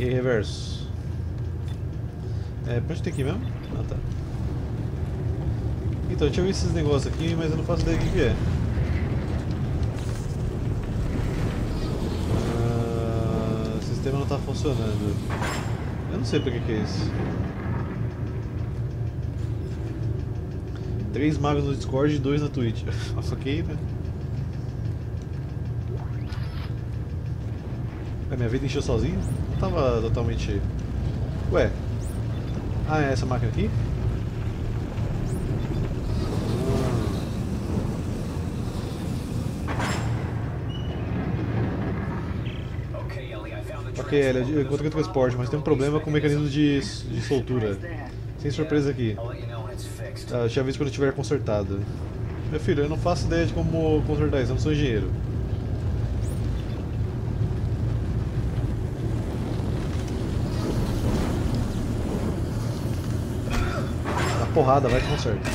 E aí, reverso. É, pra onde tem ir mesmo? Ah, tá. Então, eu tinha visto esses negócios aqui, mas eu não faço ideia do que que é. Ah, o sistema não tá funcionando. Eu não sei pra que que é isso. Três magos no Discord e dois na Twitch. ok, né? A minha vida encheu sozinho? Tava totalmente. Ué. Ah, é essa máquina aqui? Ok, Ellie, eu encontrei o transporte, mas tem um problema com o mecanismo de, de soltura. Sem surpresa aqui. Ah, eu te aviso quando tiver consertado. Meu filho, eu não faço ideia de como consertar isso, eu não sou engenheiro. Porrada, vai que conserta.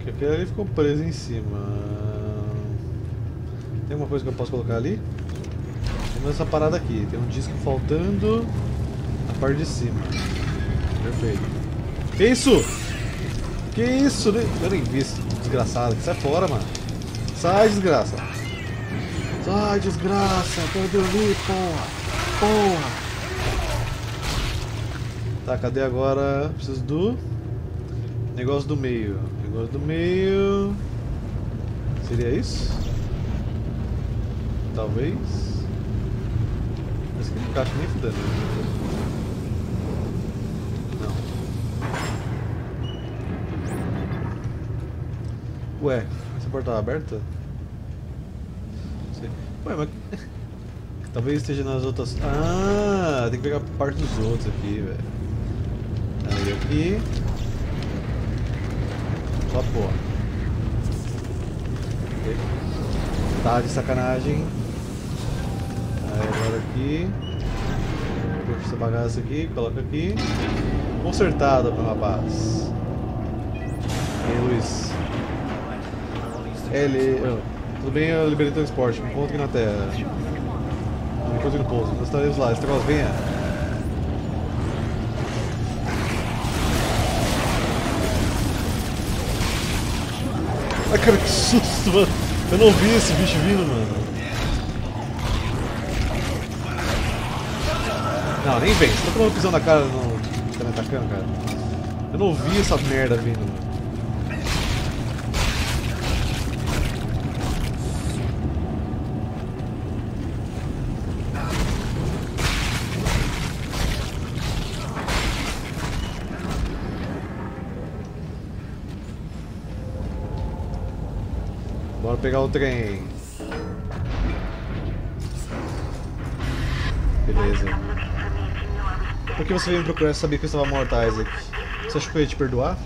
Ok, aquele ali ficou preso em cima. Tem alguma coisa que eu posso colocar ali? Tem essa parada aqui, tem um disco faltando na parte de cima. Perfeito. Que isso? Que isso? Eu nem vi esse desgraçado. Sai fora, mano. Sai, desgraça. Sai, desgraça. Quero dormir, porra. Porra. Tá, cadê agora? Preciso do... Negócio do meio. Negócio do meio... Seria isso? Talvez. Esse aqui não encaixa nem fudendo. Não. Ué, essa porta tá aberta? Não sei. Ué, mas. Talvez esteja nas outras. Ah, tem que pegar parte dos outros aqui, velho. Aí aqui. Só porra. Tá de sacanagem. Aí agora aqui. Puxa essa bagaça aqui, coloca aqui. Consertado, meu rapaz. E aí, Luiz? Ele. Tudo bem, eu liberei transporte. Me encontro aqui na terra. Me encontro no pouso. Nós estaremos lá. Negócio venha. Ai, cara, que susto, mano. Eu não vi esse bicho vindo, mano. Não, nem vem. Você tá tomando pisão na cara no... Tá me atacando, cara. Eu não vi essa merda vindo, pegar o trem. Beleza. Por que você veio me procurar sabia que eu estava morta, Isaac? Você achou que eu ia te perdoar?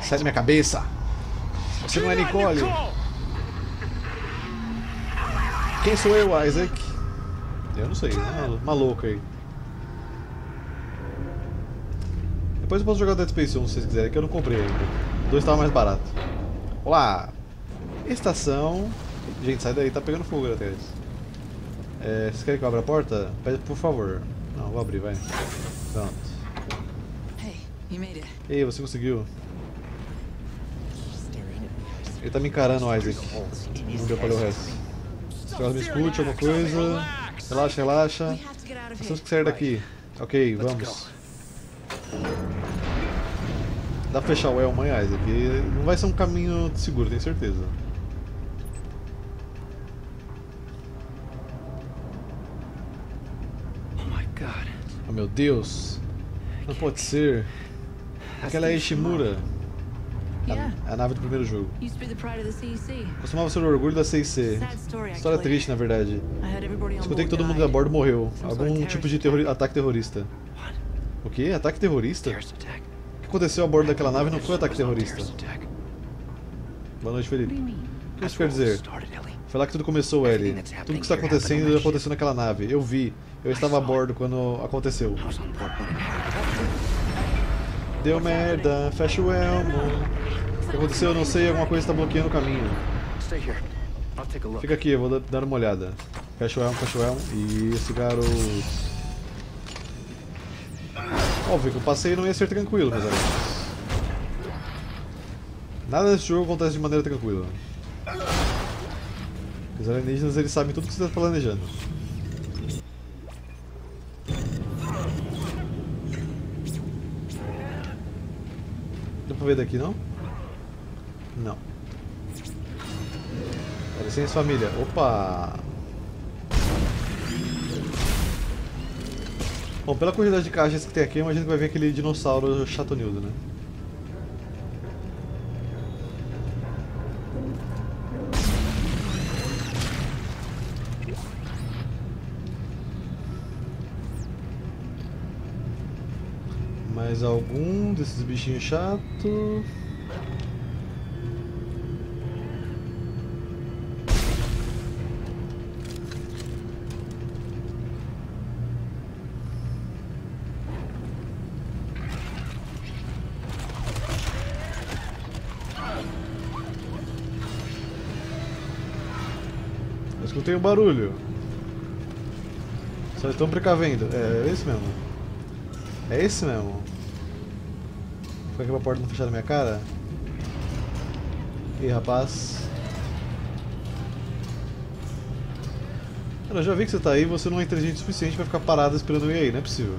Sai da minha cabeça! Você não é Nicole! Quem sou eu, Isaac? Eu não sei, uma, uma louca aí. Depois eu posso jogar Dead Space 1 se vocês quiserem, que eu não comprei ainda. O 2 estava mais barato. Olá! Estação. Gente, sai daí, tá pegando fogo até isso. É, vocês querem que eu abra a porta? Pede por favor. Não, vou abrir, vai. Pronto. Ei, você conseguiu. Ele tá me encarando, Isaac. Não deu pra ler o resto. Caso me escute alguma coisa. Relaxa, relaxa. Nós temos que sair daqui. Ok, vamos. Dá pra fechar o Elman, Isaac. Não vai ser um caminho seguro, tenho certeza. Oh meu Deus! Não pode ser! Aquela é Ishimura! A, a nave do primeiro jogo. Costumava ser o orgulho da CIC. História triste, na verdade. Escutei que todo mundo a bordo morreu. Algum tipo de terrori ataque terrorista. O que? Ataque terrorista? O que aconteceu a bordo daquela nave não foi ataque terrorista. Boa noite, Felipe. O que isso quer dizer? Foi lá que tudo começou, Ellie. Tudo que está acontecendo aconteceu naquela nave. Eu vi. Eu estava a bordo quando aconteceu. Deu merda, fecha o elmo. O que aconteceu? Eu não sei, alguma coisa está bloqueando o caminho. Fica aqui, eu vou dar uma olhada. Fecha o elmo, fecha o elmo. E esse garoto... Óbvio que o passeio não ia ser tranquilo, meus amigos. Nada nesse jogo acontece de maneira tranquila. Os alienígenas eles sabem tudo que você está planejando. Dá pra ver daqui não? Não. Dá licença família. Opa! Bom, pela quantidade de caixas que tem aqui, imagino que vai vir aquele dinossauro chatonildo, né? Mais algum desses bichinhos chatos? escutei um barulho. Só estão precavendo. É esse mesmo. É esse mesmo. Foi aqui pra porta não na minha cara? Ih, rapaz. Eu já vi que você tá aí você não é inteligente o suficiente pra ficar parado esperando eu ir aí, não é possível.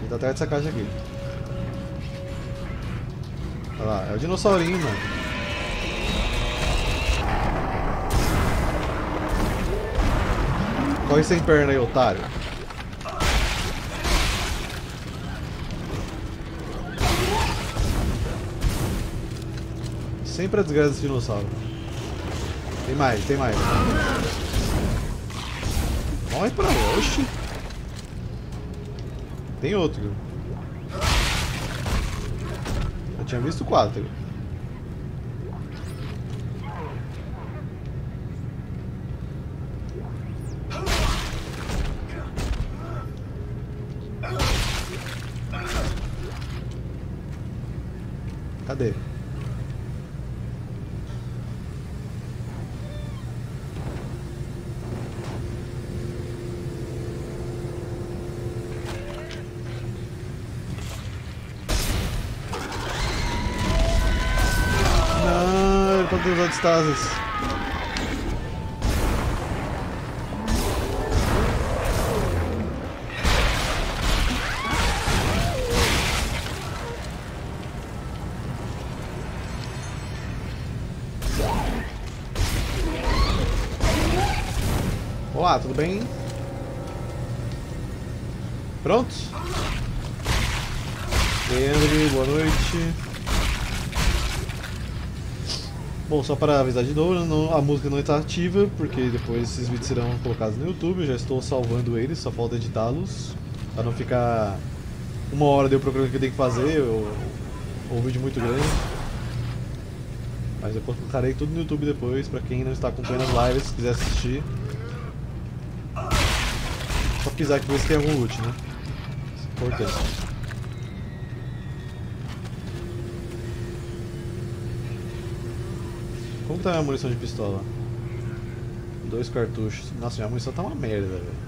Ele tá atrás dessa caixa aqui. Olha lá, é o dinossaurinho, mano. Corre sem perna aí, otário. Sempre a desgraça desse dinossauro. Tem mais, tem mais. Morre pra oxi. Tem outro tinha visto quatro. Cadê? Olá, tudo bem? Pronto? Henry, boa noite. Bom, só para avisar de novo, não, a música não está ativa, porque depois esses vídeos serão colocados no YouTube, eu já estou salvando eles, só falta editá-los, para não ficar uma hora de eu procurando o que eu tenho que fazer, ou, ou um vídeo muito grande. Mas eu colocarei tudo no YouTube depois, para quem não está acompanhando as lives, se quiser assistir. Só pisar aqui ver se tem algum loot, né? Importante. Como tá a munição de pistola? Dois cartuchos. Nossa, minha munição tá uma merda, velho.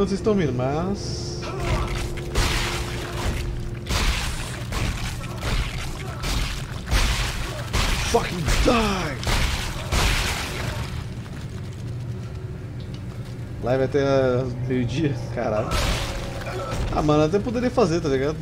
Vocês estão vindo, mas... Fucking die! Live até meio-dia? Caralho. Ah, mano, até poderia fazer, tá ligado?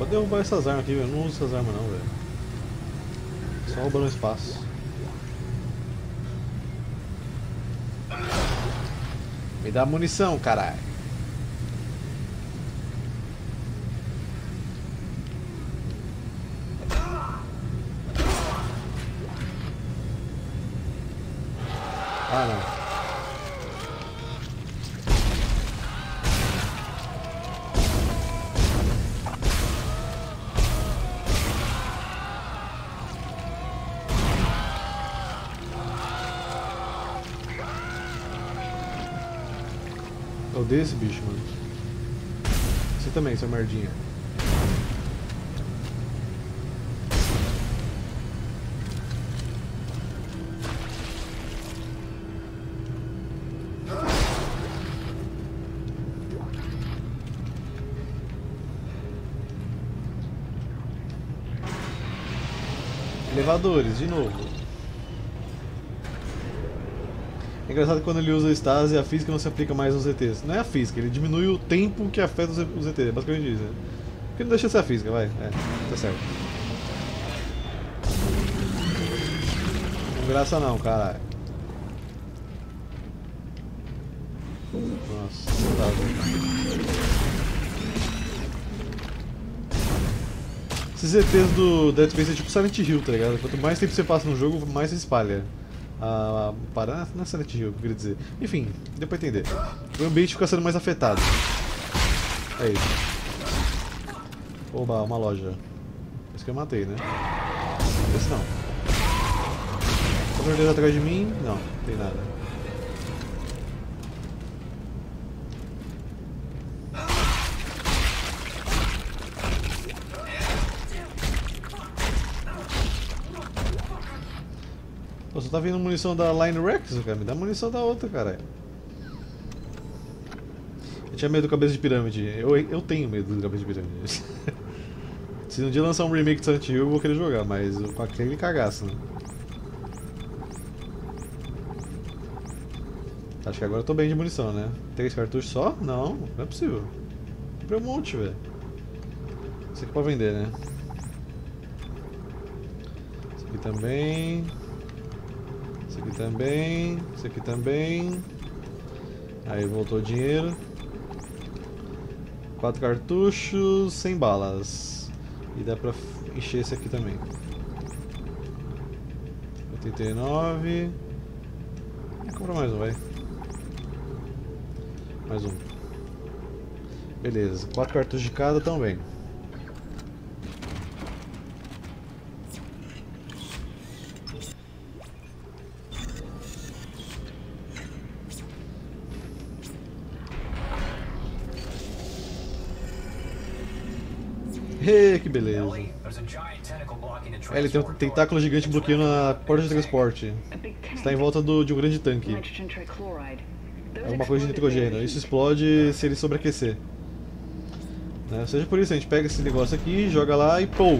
Pode derrubar essas armas aqui, velho. Não uso essas armas não, velho. Só roubando espaço. Me dá munição, caralho. Ah, não. Odeio esse bicho, mano. Você também, seu merdinha. Elevadores, de novo. É engraçado quando ele usa o Stase, a física não se aplica mais nos ETs. Não é a física, ele diminui o tempo que afeta os ETs. É basicamente isso, né? Porque não deixa de ser a física, vai. É, tá certo. Não graça não, caralho. Nossa, tá Esses ETs do Dead Space é tipo Silent Hill, tá ligado? Quanto mais tempo você passa no jogo, mais se espalha a parar na Silent Hill, eu queria dizer. Enfim, deu pra entender. O ambiente fica sendo mais afetado. É isso. Oba, uma loja. Esse que eu matei, né? Esse não. Tá perdendo atrás de mim? Não, não tem nada. Pô, você tá vindo munição da Line Rex, cara? Me dá munição da outra, cara. Eu tinha medo do cabeça de pirâmide. Eu, eu tenho medo do cabeça de pirâmide. Se um dia lançar um remake de Silent Hill, eu vou querer jogar, mas com aquele cagaço, né? Acho que agora eu tô bem de munição, né? Três cartuchos só? Não, não é possível. Comprei um monte, velho. Isso aqui é pra vender, né? Isso aqui também. Esse aqui também. Esse aqui também. Aí voltou o dinheiro. Quatro cartuchos, sem balas. E dá pra encher esse aqui também. 89. Vou comprar mais um, vai. Mais um. Beleza, quatro cartuchos de cada também. Beleza. É, ele tem um tentáculo gigante bloqueando a porta de transporte. Está em volta do, de um grande tanque. É uma coisa de nitrogênio. Isso explode se ele sobreaquecer. Né? Seja por isso, a gente pega esse negócio aqui, joga lá e pô!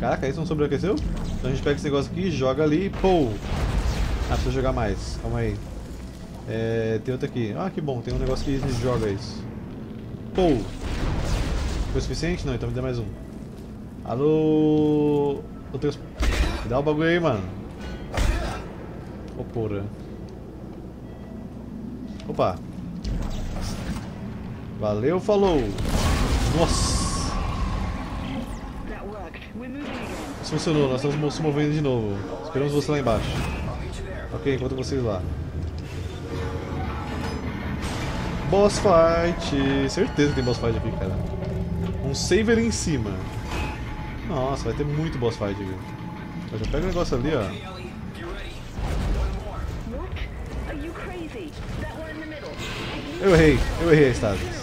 Caraca, isso não sobreaqueceu? Então a gente pega esse negócio aqui, joga ali e pô! Ah, precisa jogar mais. Calma aí. É, tem outro aqui. Ah, que bom, tem um negócio que joga isso. Pô! Foi o suficiente? Não, então me dá mais um. Alô... Eu tenho... Dá o bagulho aí, mano. Ô, oh, porra. Opa. Valeu, falou. Nossa. Isso funcionou, nós estamos se movendo de novo. Esperamos você lá embaixo. Ok, enquanto vocês lá. Boss fight! Certeza que tem boss fight aqui, cara. Um saver em cima. Nossa, vai ter muito boss fight aqui. Eu já pego o negócio ali, ó. Eu errei, eu errei a estátua.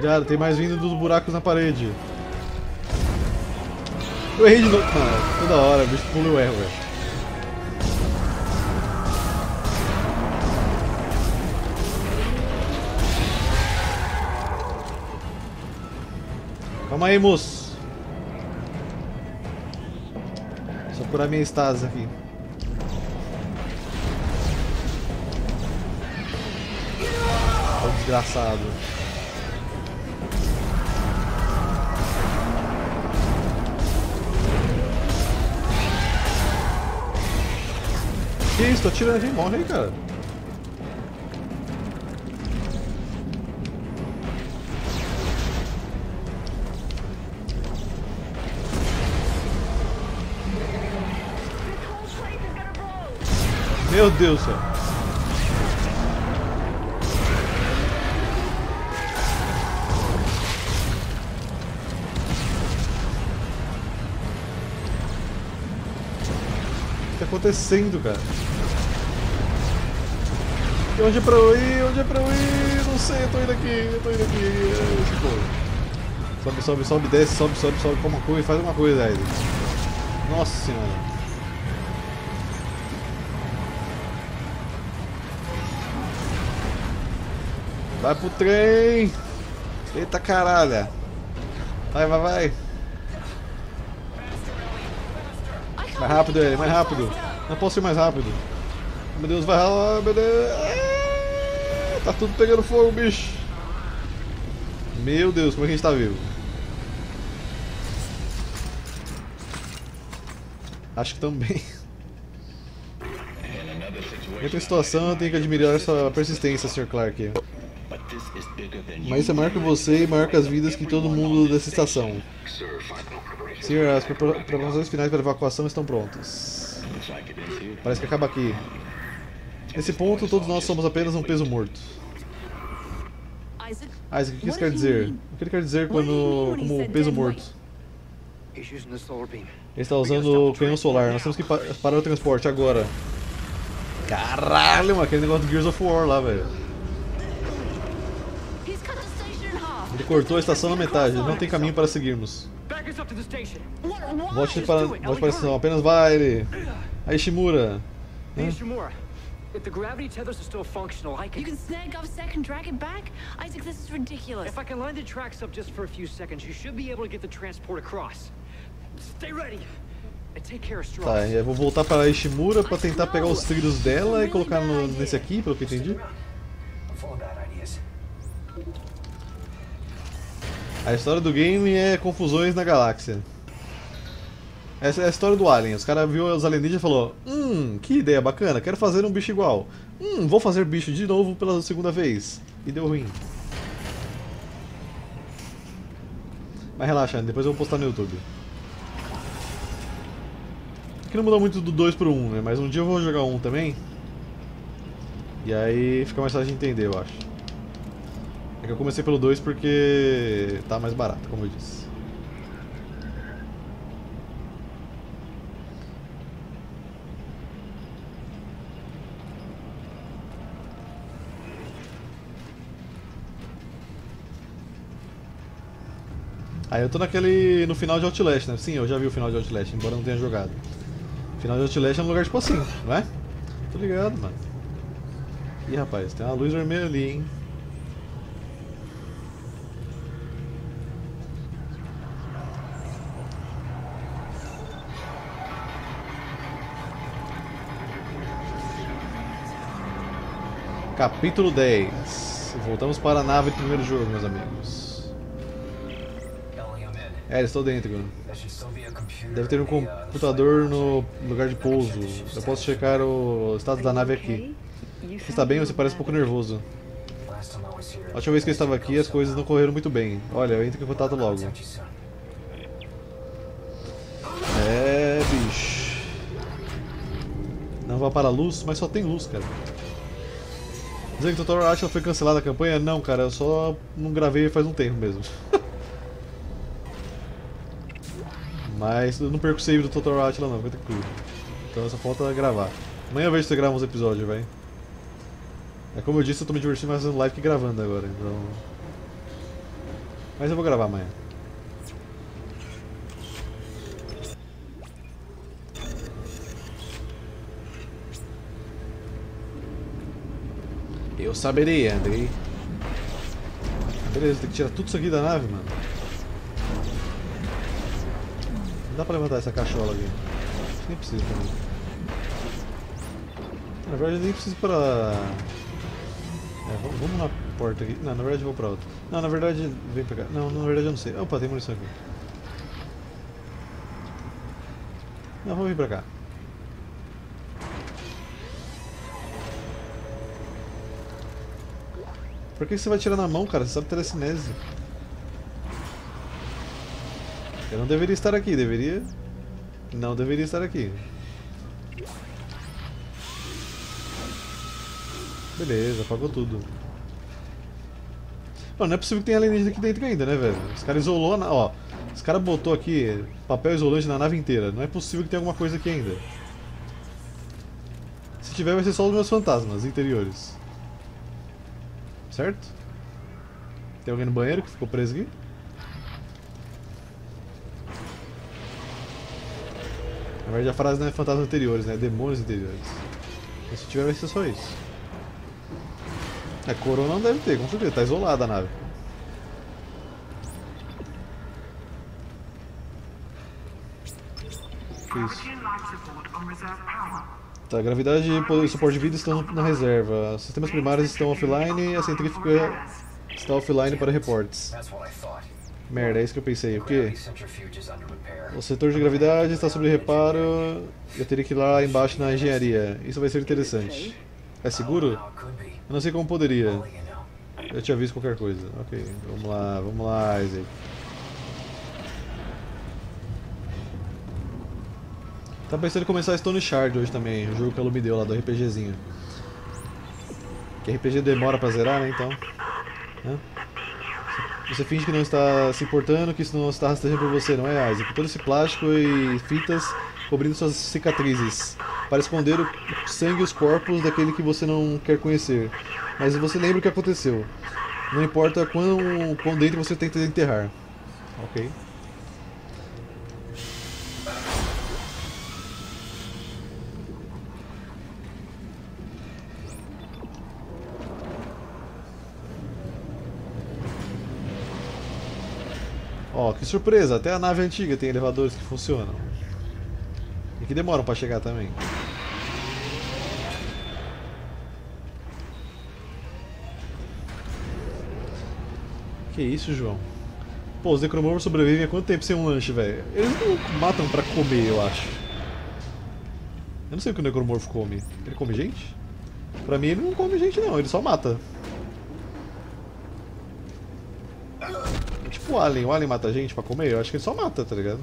Cuidado, tem mais vindo dos buracos na parede. Eu errei de novo. Mano, toda hora, o bicho pula e eu erro, velho. Calma aí, moço. Só curar minha estase aqui. desgraçado. Que isso? Tô atirando aqui, morre cara. Meu Deus do céu. Acontecendo, cara? E onde é pra eu ir? Onde é pra eu ir? Não sei, eu tô indo aqui, eu tô indo aqui. Sobe, sobe, sobe, desce, sobe, sobe, sobe, como uma coisa, faz coisa. Nossa senhora. Vai pro trem! Eita caralho! Vai, vai, vai! Mais rápido ele, mais rápido! Não posso ir mais rápido! Meu Deus, vai lá, meu Deus! Ah, tá tudo pegando fogo, bicho! Meu Deus, como é que a gente tá vivo? Acho que também. Em outra situação, eu tenho que admirar sua persistência, Sr. Clark. Mas isso é maior que você e maior que as vidas que todo mundo dessa estação. Senhor, as preparações finais para a evacuação estão prontas. Parece que acaba aqui. Nesse ponto, todos nós somos apenas um peso morto. Isaac, o que isso quer dizer? O que ele quer dizer quando, como peso morto? Ele está usando o canhão solar. Nós temos que parar o transporte agora. Caralho, mano, aquele negócio do Gears of War lá, velho. Ele cortou a estação na metade, não tem caminho para seguirmos. Volte para, volte para a estação, apenas vai ele. Aí Shimura. Hã? If the gravity tethers are still functional, I can... You can snag off Sec and drag it back? Isaac, this is ridiculous. If I can line the tracks up just for a few seconds, you should be able to get the transport across. Stay ready. And take care of Strauss. Tá, eu vou voltar para a Ishimura para tentar pegar os trilhos dela e colocar no, nesse aqui, pelo que eu entendi. A história do game é confusões na galáxia. Essa é a história do Alien. Os caras viu os alienígenas e falou: Hum, que ideia bacana, quero fazer um bicho igual. Hum, vou fazer bicho de novo pela segunda vez. E deu ruim. Mas relaxa, depois eu vou postar no YouTube. Aqui não mudou muito do 2 pro 1, um, né? Mas um dia eu vou jogar um também. E aí fica mais fácil de entender, eu acho. Eu comecei pelo 2 porque tá mais barato, como eu disse. Aí eu tô naquele. no final de Outlast, né? Sim, eu já vi o final de Outlast, embora não tenha jogado. Final de Outlast é um lugar tipo assim, não é? Tô ligado, mano. Ih, rapaz, tem uma luz vermelha ali, hein? Capítulo 10. Voltamos para a nave do primeiro jogo, meus amigos. É, estão dentro. Deve ter um computador no lugar de pouso. Eu posso checar o estado da nave aqui. Você está bem? Você parece um pouco nervoso. A última vez que eu estava aqui, as coisas não correram muito bem. Olha, eu entro em contato logo. É, bicho. Não vá para a luz, mas só tem luz, cara. Dizendo que o Tutorial Atila foi cancelada a campanha? Não, cara, eu só não gravei faz um tempo mesmo. Mas eu não perco o save do Tutorial Atila não, fica tranquilo. Então só falta gravar. Amanhã eu vejo se grava uns episódios, velho. É como eu disse, eu tô me divertindo mais fazendo live que gravando agora, então... Mas eu vou gravar amanhã. Eu saberei, Andrei. Beleza, tem que tirar tudo isso aqui da nave, mano. Dá pra levantar essa cachola aqui. Nem precisa também. Na verdade nem preciso pra... É, vamos na porta aqui. Não, na verdade eu vou pra outra. Não, na verdade, vem pra cá. Não, na verdade eu não sei. Opa, tem munição aqui. Não, vamos vir pra cá. Por que você vai tirar na mão, cara? Você sabe telecinese. Eu não deveria estar aqui, deveria... Não deveria estar aqui. Beleza, apagou tudo. Mano, não é possível que tenha alienígena aqui dentro ainda, né, velho? Os caras isolou na... Ó, os caras botou aqui papel isolante na nave inteira. Não é possível que tenha alguma coisa aqui ainda. Se tiver, vai ser só os meus fantasmas interiores. Certo? Tem alguém no banheiro que ficou preso aqui? Na verdade a frase não é fantasmas interiores, né? É demônios interiores. E se tiver vai ser só isso. É, corona não deve ter, com certeza, tá isolada a nave. Isso. Tá, gravidade e suporte de vida estão na reserva. Sistemas primários estão offline e a centrífuga está offline para reportes. Merda, é isso que eu pensei. O quê? O setor de gravidade está sob reparo. Eu teria que ir lá embaixo na engenharia. Isso vai ser interessante. É seguro? Eu não sei como poderia. Eu te aviso qualquer coisa. Ok, vamos lá, vamos lá, Isaac. Tá pensando em começar Stone Shard hoje também, o jogo que ela me deu lá do RPGzinho. Que RPG demora pra zerar, né, então. Né? Você finge que não está se importando, que isso não está rastreando por você, não é, Isaac? Todo esse plástico e fitas cobrindo suas cicatrizes, para esconder o sangue e os corpos daquele que você não quer conhecer. Mas você lembra o que aconteceu. Não importa quão, quão dentro você tenta enterrar. Ok. Ó, que surpresa, até a nave antiga tem elevadores que funcionam. E que demoram pra chegar também. Que isso, João? Pô, os necromorfos sobrevivem há quanto tempo sem um lanche, velho? Eles não matam pra comer, eu acho. Eu não sei o que o necromorfo come. Ele come gente? Pra mim ele não come gente não, ele só mata. O Alien, o Alien mata gente pra comer? Eu acho que ele só mata, tá ligado?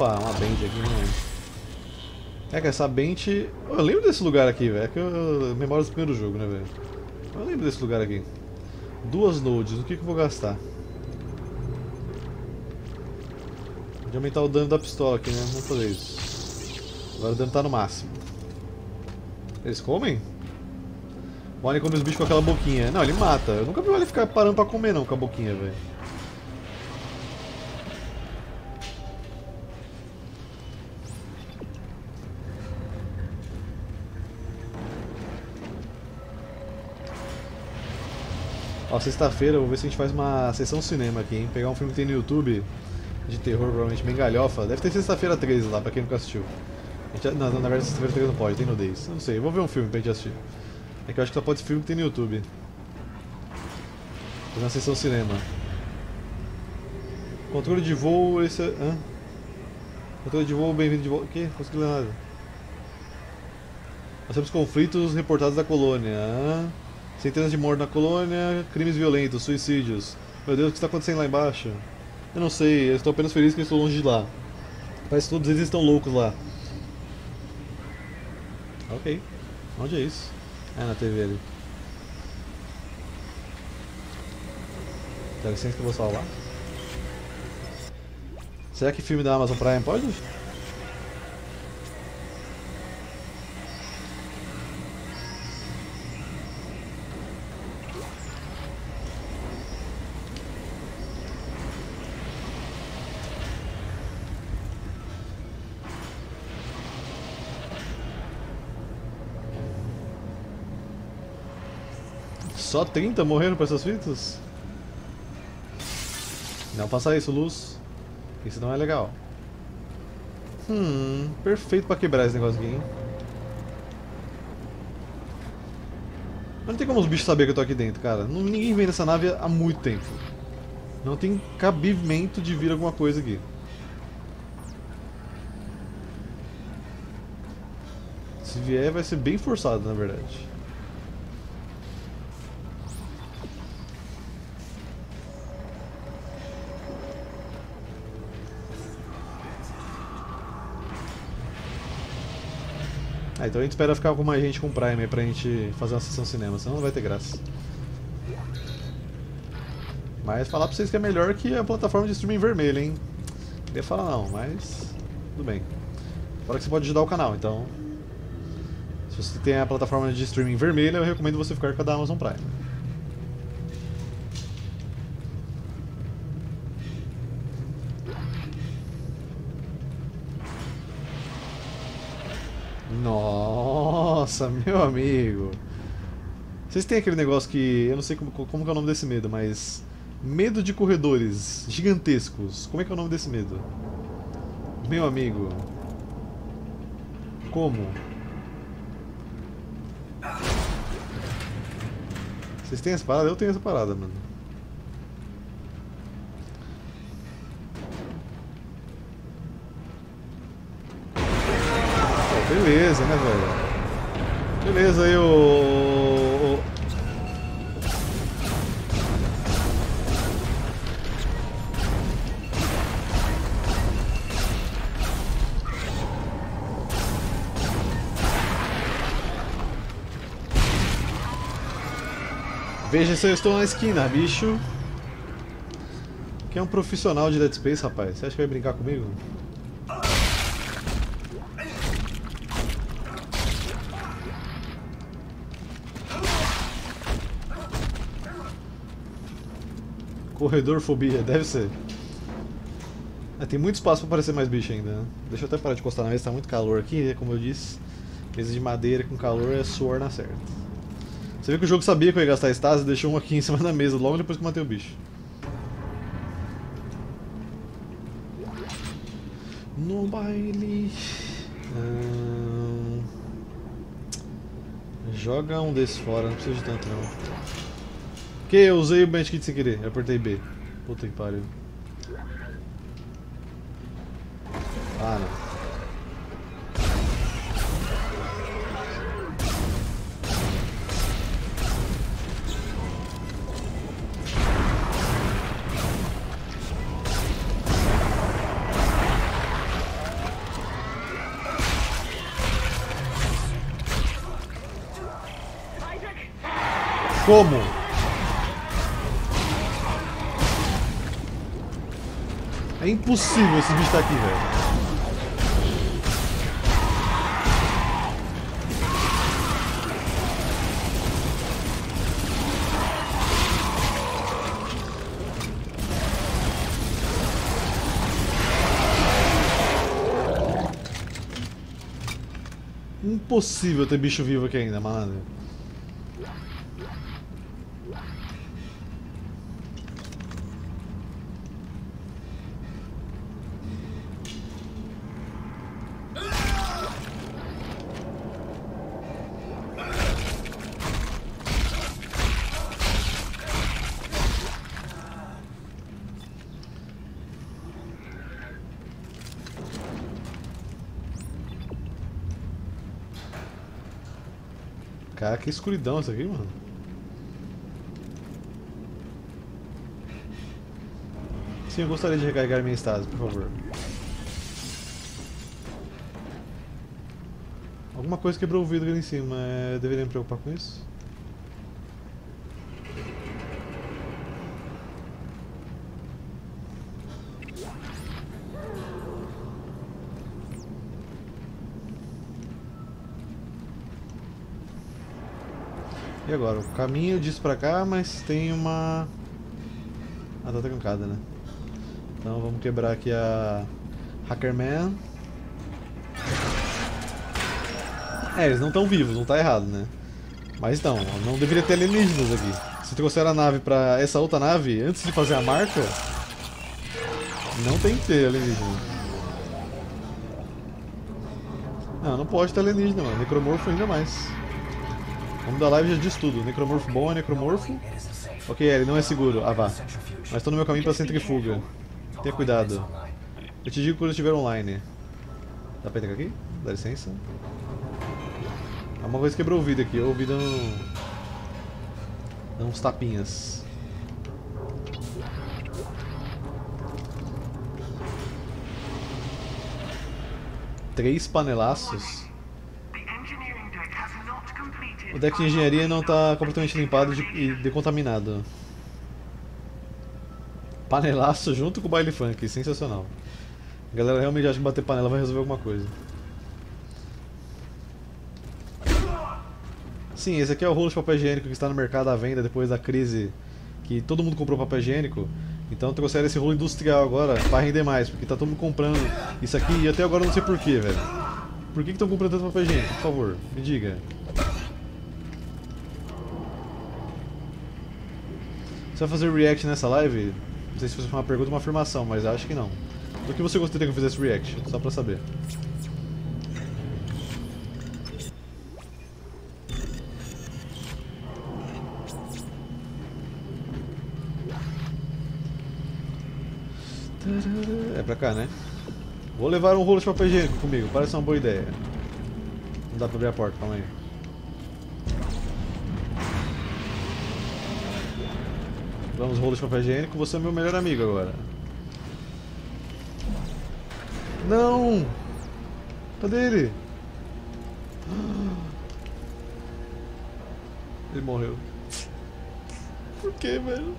Opa, uma band aqui, não é que essa bent... Eu lembro desse lugar aqui, velho. É que eu... Memória do primeiro jogo, né, velho? Eu lembro desse lugar aqui. Duas nodes, o que, que eu vou gastar? De aumentar o dano da pistola aqui, né? Vamos fazer isso. Agora o dano tá no máximo. Eles comem? O Alien come os bichos com aquela boquinha. Não, ele mata. Eu nunca vi Alien ficar parando pra comer não com a boquinha, velho. Ó, sexta-feira vou ver se a gente faz uma sessão cinema aqui, hein? Pegar um filme que tem no YouTube de terror, provavelmente bem galhofa. Deve ter sexta-feira 13 lá, pra quem nunca assistiu. Já, não, na verdade sexta-feira 13 não pode, tem nudez. Não sei, vou ver um filme pra gente assistir. É que eu acho que só pode filme que tem no YouTube. Uma sessão cinema. Controle de voo, esse é... Hã? Controle de voo, bem-vindo de volta. O? Não consegui ler nada. Nós temos conflitos reportados da colônia. Hã? Centenas de mortos na colônia, crimes violentos, suicídios. Meu Deus, o que está acontecendo lá embaixo? Eu não sei, eu estou apenas feliz que estou longe de lá. Parece que todos eles estão loucos lá. Ok. Onde é isso? É na TV ali. Dá licença que eu vou salvar. Será que filme da Amazon Prime pode? Só 30 morreram pra essas fitas? Não faça isso, Luz. Isso não é legal. Hum, perfeito pra quebrar esse negócio aqui, hein? Mas não tem como os bichos saberem que eu tô aqui dentro, cara. Ninguém vem nessa nave há muito tempo. Não tem cabimento de vir alguma coisa aqui. Se vier, vai ser bem forçado, na verdade. Ah, então a gente espera ficar com mais gente com Prime aí pra gente fazer uma sessão cinema, senão não vai ter graça. Mas falar pra vocês que é melhor que a plataforma de streaming vermelha, hein? Queria falar não, mas tudo bem. Fora que você pode ajudar o canal, então se você tem a plataforma de streaming vermelha, eu recomendo você ficar com a da Amazon Prime. Nossa, meu amigo. Vocês têm aquele negócio que. Eu não sei como, como é o nome desse medo, mas. Medo de corredores gigantescos. Como é que é o nome desse medo? Meu amigo. Como? Vocês têm essa parada? Eu tenho essa parada, mano. beleza, né, velho? Beleza aí, o... Veja se eu estou na esquina, bicho. Que é um profissional de Dead Space, rapaz. Você acha que vai brincar comigo? Corredor fobia, deve ser. É, tem muito espaço pra aparecer mais bicho ainda. Né? Deixa eu até parar de encostar na mesa, tá muito calor aqui, né? como eu disse. Mesa de madeira com calor é suor na certa. Você viu que o jogo sabia que eu ia gastar estase e deixou um aqui em cima da mesa, logo depois que eu matei o bicho. No baile... Hum... Joga um desses fora, não precisa de tanto não. Que eu usei o bench kit sem querer, eu apertei B. Puta que pariu. Ah não. Como? É impossível esse bicho estar aqui, velho. Impossível ter bicho vivo aqui ainda, malandro. Que escuridão isso aqui, mano. Sim, eu gostaria de recarregar minha estase, por favor. Alguma coisa quebrou o vidro ali em cima, é... deveria me preocupar com isso? E agora? O caminho diz pra cá, mas tem uma... Ah, tá trancada, né? Então vamos quebrar aqui a... Hackerman. É, eles não estão vivos, não tá errado, né? Mas então, não deveria ter alienígenas aqui. Se trouxeram a nave pra essa outra nave antes de fazer a marca, não tem que ter alienígena. Não, não pode ter alienígena, mano. Necromorfo ainda mais. O nome da live já diz tudo. Necromorfo bom é necromorfo. Ok, ele não é seguro. Ah, vá. Mas estou no meu caminho para centrifuga. Tenha cuidado. Eu te digo quando estiver online. Dá pra entrar aqui? Dá licença. Uma coisa quebrou o aqui. Eu ouvi dando uns tapinhas. Três panelaços. O deck de engenharia não está completamente limpado e decontaminado. Panelaço junto com o baile funk, sensacional. A galera realmente acha que bater panela vai resolver alguma coisa. Sim, esse aqui é o rolo de papel higiênico que está no mercado à venda depois da crise que todo mundo comprou papel higiênico. Então trouxeram esse rolo industrial agora para render mais, porque tá todo mundo comprando isso aqui e até agora eu não sei porquê, velho. Por que estão comprando tanto papel higiênico? Por favor, me diga. Você vai fazer react nessa live? Não sei se foi uma pergunta ou uma afirmação, mas acho que não. Do que você gostaria que eu fizesse react? Só pra saber. É pra cá, né? Vou levar um rolo de papel higiênico comigo, parece uma boa ideia. Não dá pra abrir a porta, calma aí. Vamos, rolo de papel higiênico, você é meu melhor amigo agora. Não! Cadê ele? Ele morreu. Por que, velho?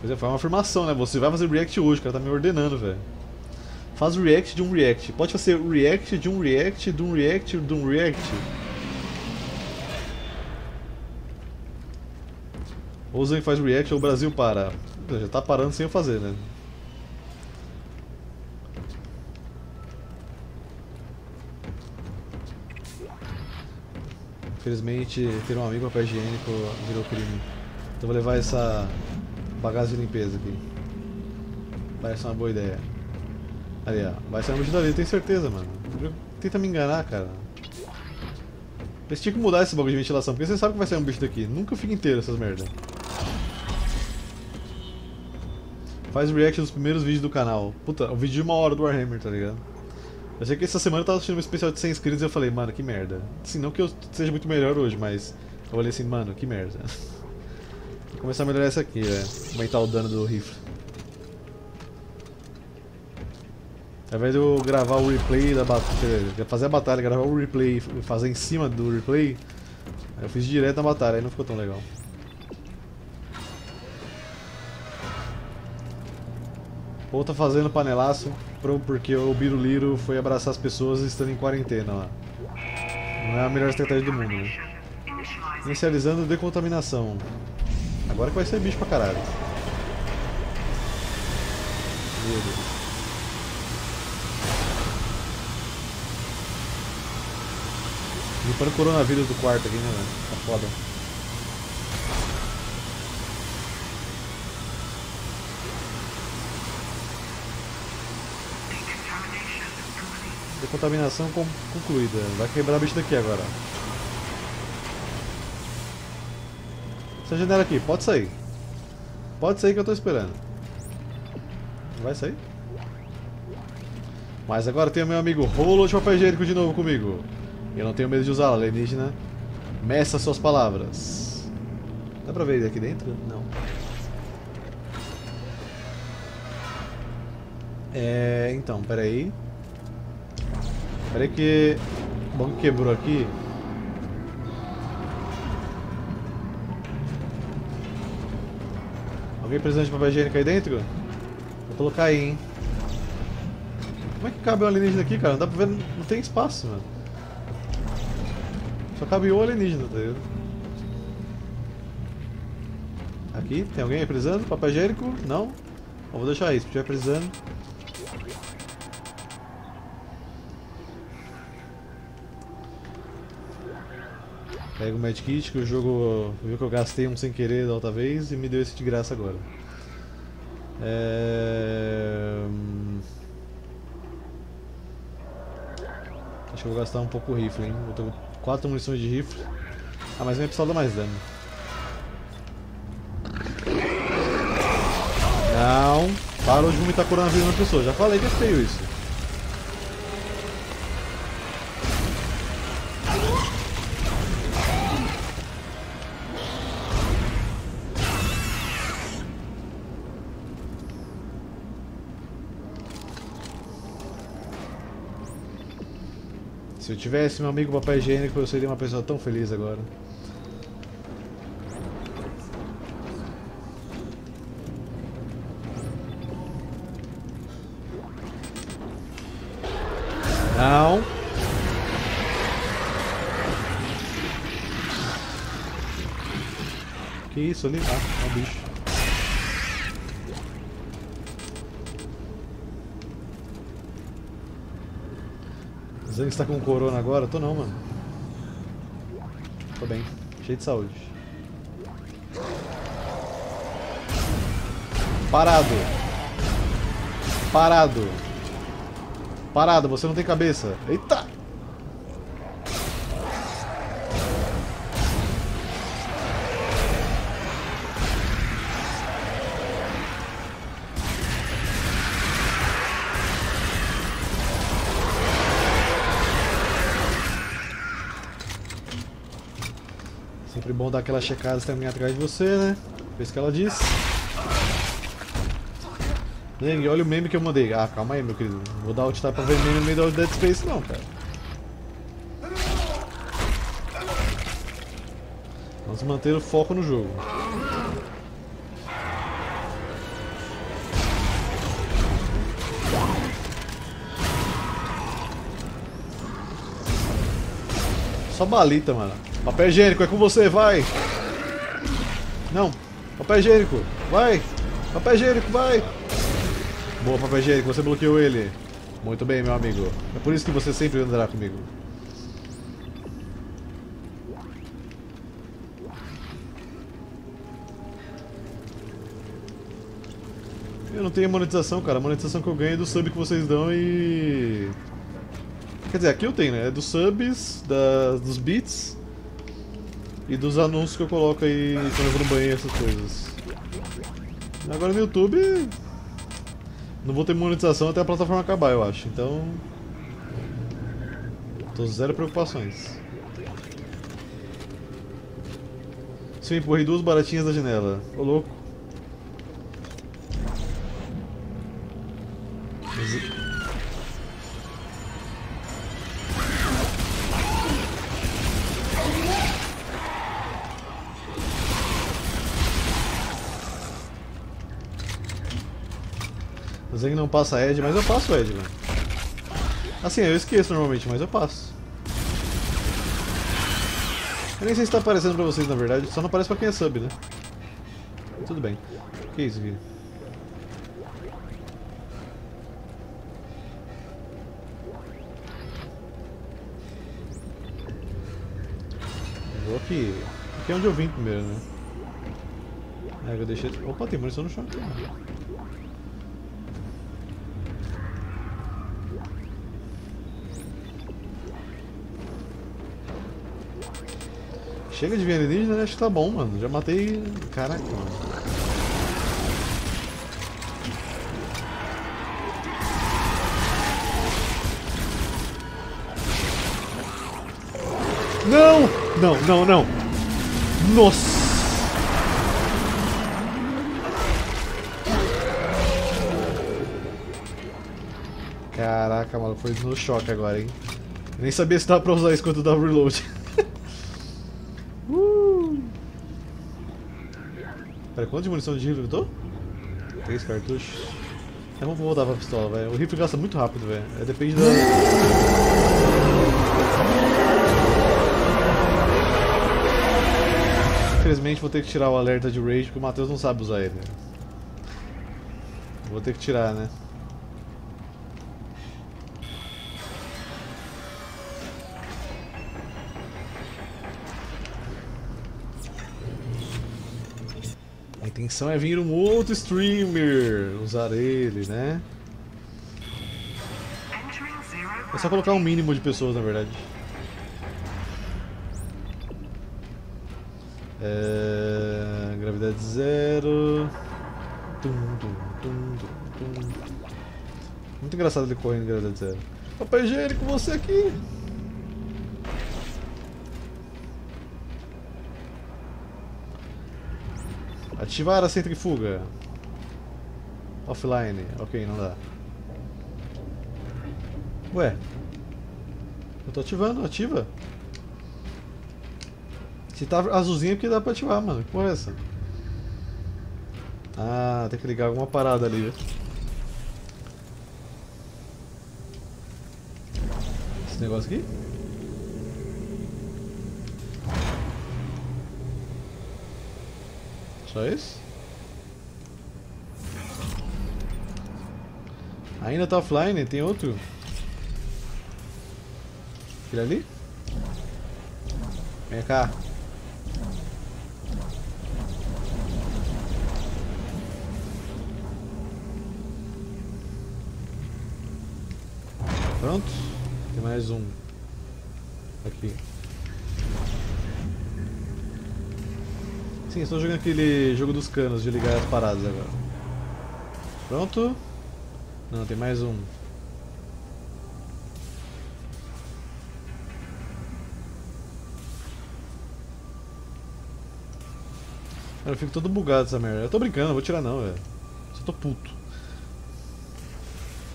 Pois é, foi uma afirmação, né? Você vai fazer react hoje, o cara tá me ordenando, velho. Faz react de um react. Pode fazer react de um react, de um react, de um react. Ou Zang faz react ou o Brasil para. Já tá parando sem eu fazer, né? Infelizmente, ter um amigo papel higiênico virou crime. Então vou levar essa bagagem de limpeza aqui. Parece uma boa ideia. Ali, ó. Vai ser uma bicho dali, tenho certeza, mano. Tenta me enganar, cara. Eles tinham que mudar esse bagulho de ventilação, porque você sabe que vai sair um bicho daqui. Nunca fica inteiro essas merda. Faz react dos primeiros vídeos do canal. Puta, o vídeo de uma hora do Warhammer, tá ligado? Eu sei que essa semana eu tava assistindo um especial de 100 inscritos e eu falei, mano, que merda. Assim, não que eu seja muito melhor hoje, mas eu falei assim, mano, que merda. Vou começar a melhorar essa aqui, velho. Aumentar o dano do rifle. Ao invés de eu gravar o replay da batalha, fazer a batalha, gravar o replay e fazer em cima do replay, eu fiz direto na batalha, aí não ficou tão legal. Ou tá fazendo panelaço porque o Biruliro foi abraçar as pessoas estando em quarentena lá. Não é a melhor estratégia do mundo, né? Inicializando decontaminação. Agora que vai ser bicho pra caralho. Meu Deus. Limpando o coronavírus do quarto aqui, né? Tá foda. Decontaminação concluída. Vai quebrar o bicho daqui agora. Essa janela aqui, pode sair. Pode sair que eu tô esperando. Vai sair? Mas agora tem o meu amigo Rolo de papel higiênico de novo comigo. Eu não tenho medo de usá-la, alienígena. Meça suas palavras. Dá pra ver ele aqui dentro? Não. É, então, peraí. Peraí que o banco quebrou aqui. Alguém precisa de papel higiênico aí dentro? Vou colocar aí, hein. Como é que cabe um alienígena aqui, cara? Não dá pra ver, não tem espaço, mano. Só cabe um alienígena, tá ligado? Aqui, tem alguém aí precisando? Papel higiênico? Não? Bom, vou deixar aí, se estiver precisando. Pega o medkit que o jogo viu que eu gastei um sem querer da outra vez e me deu esse de graça agora. É... Acho que eu vou gastar um pouco o rifle, hein? Eu tô com 4 munições de rifle. Ah, mas minha pistola dá mais dano. Não, parou de vomitar coronavírus na pessoa. Já falei que é feio isso. Se eu tivesse meu amigo papel higiênico, eu seria uma pessoa tão feliz agora. Não. Que isso ali? Ah, é um bicho. Dizendo que está com corona agora? Tô não, mano. Tô bem. Cheio de saúde. Parado. Parado. Parado, você não tem cabeça. Eita! Bom dar aquela checada se tem alguém atrás de você, né? Fez o que ela disse. Zeng, olha o meme que eu mandei. Ah, calma aí, meu querido. Não vou dar alt tab pra ver meme no meio do Dead Space, não, cara. Vamos manter o foco no jogo. Só balita, mano. Papel higiênico, é com você, vai! Não, papel higiênico, vai! Papel higiênico, vai! Boa, papel higiênico, você bloqueou ele. Muito bem, meu amigo. É por isso que você sempre andará comigo. Eu não tenho monetização, cara. A monetização que eu ganho é do sub que vocês dão e... Quer dizer, aqui eu tenho, né? É dos subs, da, dos beats e dos anúncios que eu coloco aí quando eu vou no banheiro, essas coisas. Agora no YouTube não vou ter monetização até a plataforma acabar, eu acho. Então. Tô zero preocupações. Se eu empurrei duas baratinhas da janela. Ô louco. Passa Ed, mas eu passo Ed, velho. Assim, eu esqueço normalmente, mas eu passo. Eu nem sei se tá aparecendo pra vocês, na verdade. Só não aparece pra quem é sub, né? Tudo bem. O que é isso aqui? vou aqui. Aqui é onde eu vim primeiro, né? É, eu deixei... Opa, tem munição no chão aqui. Chega de alienígena, acho que tá bom, mano. Já matei. Caraca, mano. Não! Não, não, não! Nossa! Caraca, mano, foi no choque agora, hein? Nem sabia se dava pra usar isso quando dava reload. quanto de munição de rifle eu tô? Três cartuchos. É, vamos voltar pra pistola, velho. O rifle gasta muito rápido, velho. É, depende da... Infelizmente vou ter que tirar o alerta de rage porque o Matheus não sabe usar ele. Vou ter que tirar, né? Intenção é vir um outro streamer, usar ele, né? É só colocar um mínimo de pessoas, na verdade. É... Gravidade zero. Tum, tum, tum. Muito engraçado ele correndo em gravidade zero. Papel higiênico, você aqui! Ativar a centrifuga. Offline. Ok, não dá. Ué. Eu tô ativando, ativa. Se tá azulzinho é porque dá pra ativar, mano. Que porra é essa? Ah, tem que ligar alguma parada ali, viu? Esse negócio aqui? Só isso? Ainda tá offline, tem outro? Aquele ali? Vem cá. Pronto. Tem mais um. Aqui. Sim, estou jogando aquele jogo dos canos de ligar as paradas agora. Pronto? Não, tem mais um. Eu fico todo bugado essa merda. Eu tô brincando, não vou tirar não, velho. Só tô puto.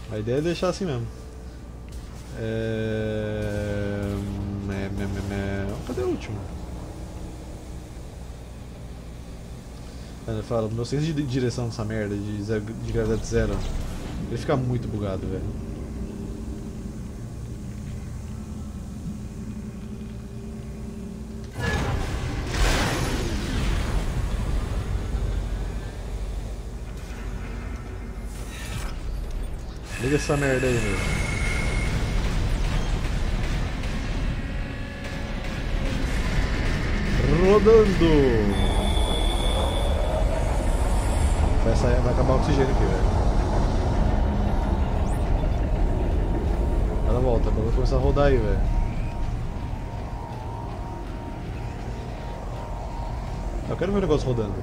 A ideia é deixar assim mesmo. É... Cadê o último? Ele fala, meu senso de direção dessa merda, de, zero, de gravidade zero, ele fica muito bugado, velho. Liga essa merda aí, meu. Rodando! Vai, acabar o oxigênio aqui, velho. Ela volta, vai começar a rodar aí, velho. Eu quero ver o negócio rodando.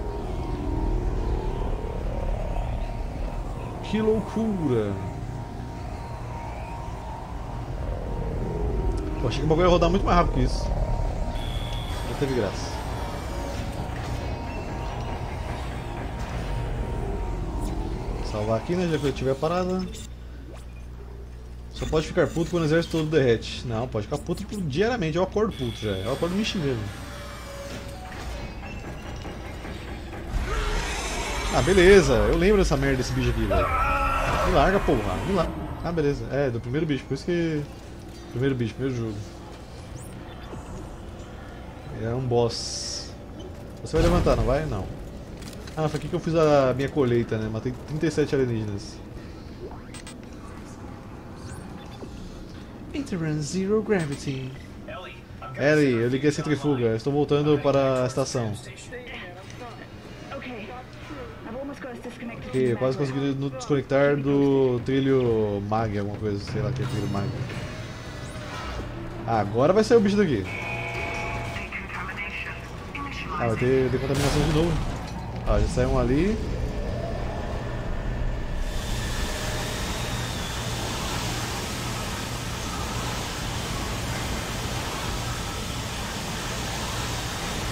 Que loucura! Eu achei que o bagulho ia rodar muito mais rápido que isso. Não teve graça. Salvar aqui, né? Já que eu tiver parada. Só pode ficar puto quando o exército todo derrete. Não, pode ficar puto diariamente. Eu acordo puto já. Eu acordo me mesmo. Ah, beleza. Eu lembro dessa merda desse bicho aqui, velho. Me larga, porra. Me larga. Ah, beleza. É, do primeiro bicho. Por isso que... Primeiro bicho, primeiro jogo. É um boss. Você vai levantar, não vai? Não. Ah, foi aqui que eu fiz a minha colheita, né? Matei 37 alienígenas. Interim Zero Gravity. Ellie, eu liguei a centrifuga. Estou voltando para a estação. Ok, eu quase consegui desconectar do trilho mag, alguma coisa, sei lá que é trilho mag. Ah, agora vai sair o bicho daqui. Ah, vai ter decontaminação de novo. Ó, já saiu um ali.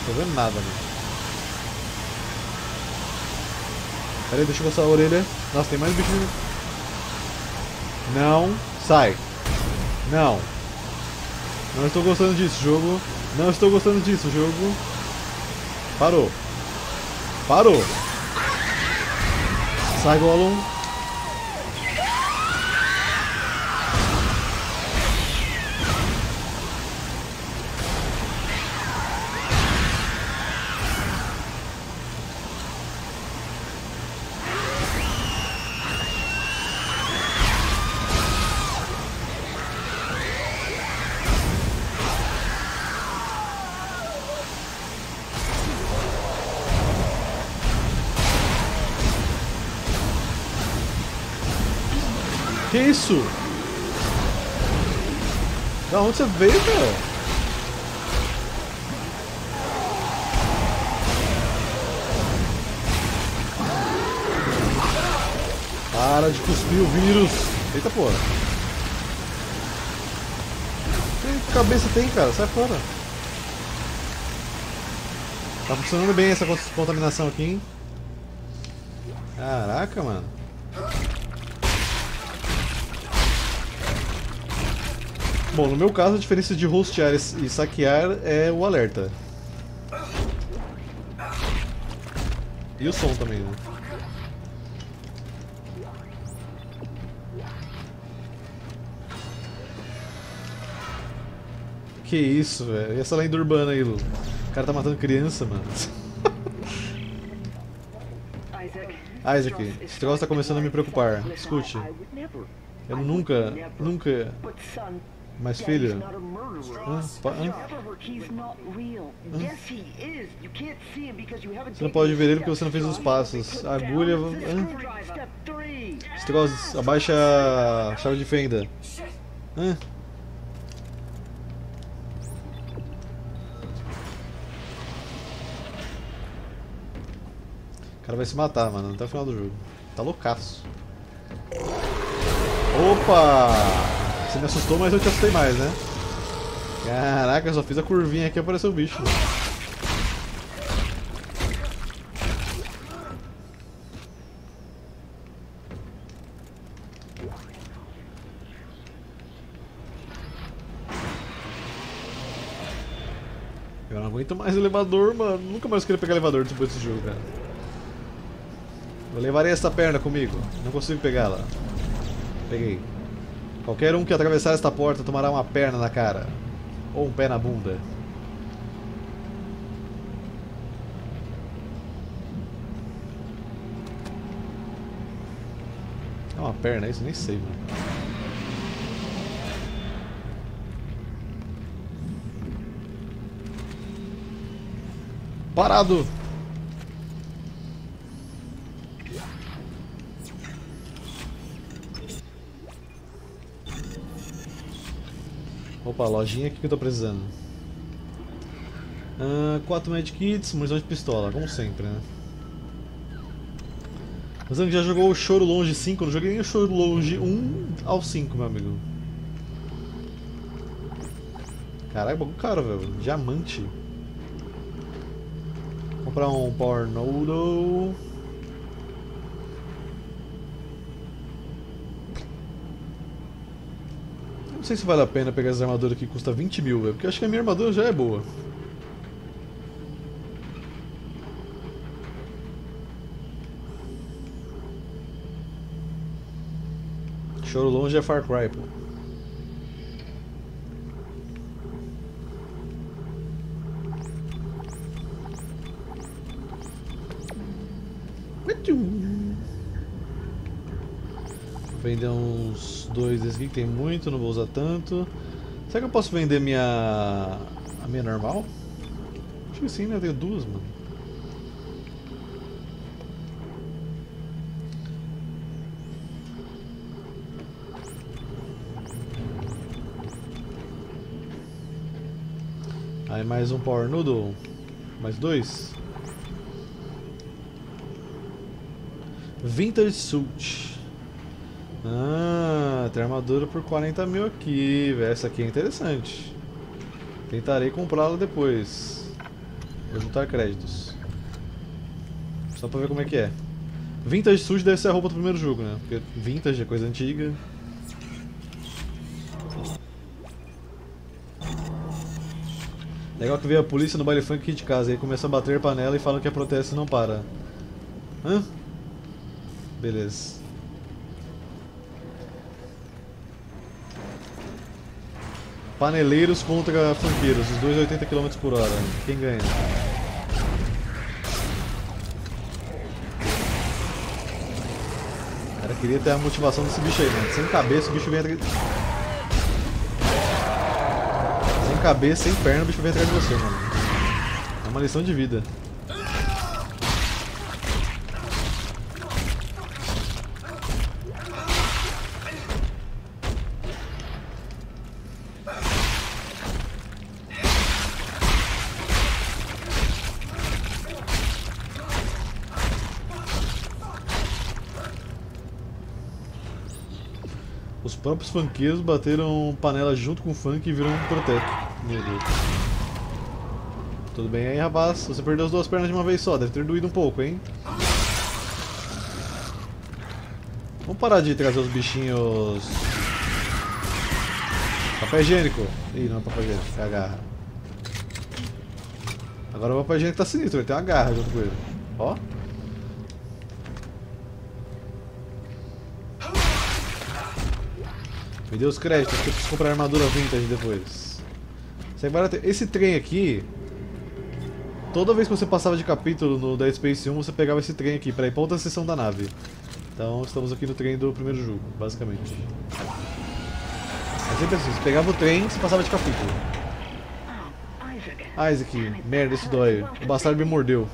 Tô vendo nada ali. Pera aí, deixa eu coçar a orelha. Nossa, tem mais bicho. Não, sai. Não. Não estou gostando disso, jogo. Não estou gostando disso, jogo. Parou. Parou. Sai, Gollum. Isso? Da onde você veio, cara? Para de cuspir o vírus. Eita porra. Que cabeça tem, cara? Sai fora. Tá funcionando bem essa contaminação aqui, hein? Caraca, mano. Bom, no meu caso a diferença de hostear e saquear é o alerta. E o som também, né? Que isso, velho. E essa lenda urbana aí, Lu? O cara tá matando criança, mano. Isaac, esse negócio tá começando a me preocupar. Escute. Eu nunca, nunca... Mas filho... Hã? Hã? Você não pode ver ele porque você não fez os passos. Agulha... Esse negócio... Abaixa a chave de fenda. Hã? cara vai se matar, mano, até o final do jogo. Tá loucaço. Opa! Você me assustou, mas eu te assustei mais, né? Caraca, eu só fiz a curvinha aqui e apareceu o bicho. Eu não aguento mais elevador, mano. Nunca mais queria pegar elevador depois desse jogo, cara. Eu levarei esta perna comigo. Não consigo pegá-la. Peguei. Qualquer um que atravessar esta porta tomará uma perna na cara. Ou um pé na bunda. É uma perna isso? Nem sei, mano. Parado! Opa, lojinha aqui que eu tô precisando. Uh, quatro medkits, munição de pistola, como sempre, né? Você que já jogou o Choro Longe 5? Eu não joguei nem o Choro Longe 1 ao 5, meu amigo. Caralho, bagulho caro, velho. Diamante. Vou comprar um Power Noodle. Sei se vale a pena pegar essa armadura que custa 20 mil, velho. Porque acho que a minha armadura já é boa. Choro longe é Far Cry, pô. 2. desse aqui tem muito, não vou usar tanto. Será que eu posso vender minha. a minha normal? Acho que sim, né? Eu tenho duas, mano. Aí mais um Power Noodle. Mais dois. Vintage Suit. Ah, tem armadura por 40 mil aqui. Essa aqui é interessante. Tentarei comprá-la depois. Vou juntar créditos. Só pra ver como é que é. Vintage Suit deve ser a roupa do primeiro jogo, né? Porque Vintage é coisa antiga. Legal que veio a polícia no baile funk aqui de casa, aí começa a bater panela e falam que a protesto não para. Hã? Beleza. Paneleiros contra funkeiros, os dois 80 km por hora. Quem ganha? Cara, queria ter a motivação desse bicho aí, mano. Sem cabeça o bicho vem atrás. Sem cabeça, sem perna, o bicho vem atrás de você, mano. É uma lição de vida. Próprios funkeiros bateram panela junto com o funk e viram um proteto. Meu Deus. Tudo bem aí, rapaz? Você perdeu as duas pernas de uma vez só, deve ter doído um pouco, hein? Vamos parar de trazer os bichinhos... Papel higiênico! Ih, não é papel higiênico, é a garra. Agora o papel higiênico tá sinistro, ele tem uma garra junto com ele. Ó. Me deu os créditos, porque eu preciso comprar armadura vintage depois. Esse trem aqui... Toda vez que você passava de capítulo no Dead Space 1, você pegava esse trem aqui pra ir pra outra seção da nave. Então estamos aqui no trem do primeiro jogo, basicamente. É sempre assim, você pegava o trem e você passava de capítulo. Isaac, merda, isso dói. O bastardo me mordeu.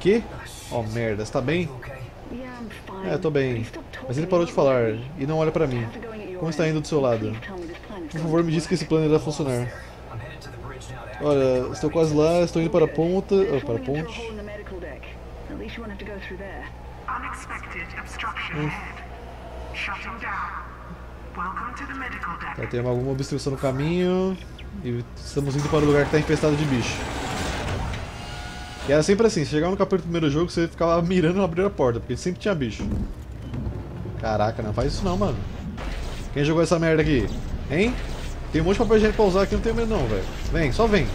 Que? Oh, merda, você tá bem? É, tô bem. Mas ele parou de falar e não olha pra mim. Como está indo do seu lado? Por favor, me diz que esse plano irá funcionar. Olha, estou quase lá, estou indo para a ponta... Oh, para a ponte. Hum. Tá, tem alguma obstrução no caminho. E estamos indo para o lugar que está infestado de bicho. E era sempre assim, se chegava no capítulo do primeiro jogo, você ficava mirando abrir a porta, porque sempre tinha bicho. Caraca, não faz isso não, mano. Quem jogou essa merda aqui? Hein? Tem um monte de papel higiênico pra usar aqui, não tenho medo não, velho. Vem, só vem.